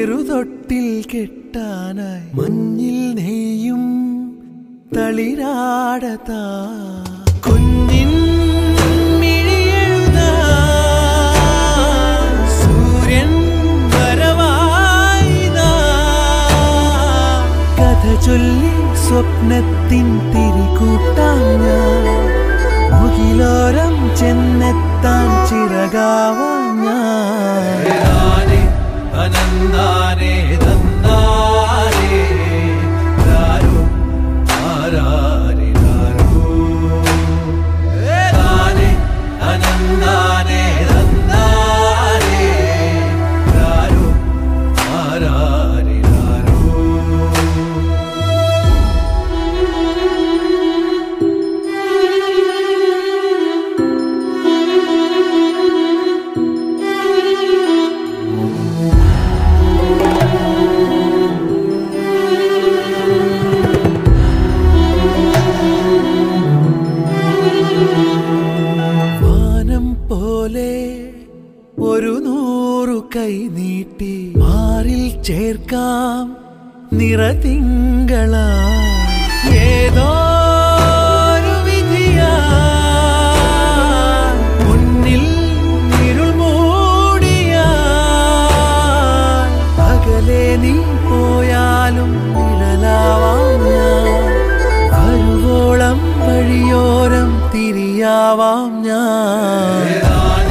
ചെറുതൊട്ടിൽ കെട്ടാനായി മഞ്ഞിൽ നെയ്യും തളിരാടതാ. കുഞ്ഞിൻ ചൊല്ലി സ്വപ്നത്തിൻ തിരികൂട്ടാം ഞാൻ. മുകിലോരം ചെന്നെത്താൻ ചിറകാവാം നൂറു കൈ നീട്ടി മാറിൽ ചേർക്കാം നിറതിങ്കള. ഏതോ തിരിയാവാം നീ പോയാലും നിഴലാവാം ഞാൻ. തിരിയാവാം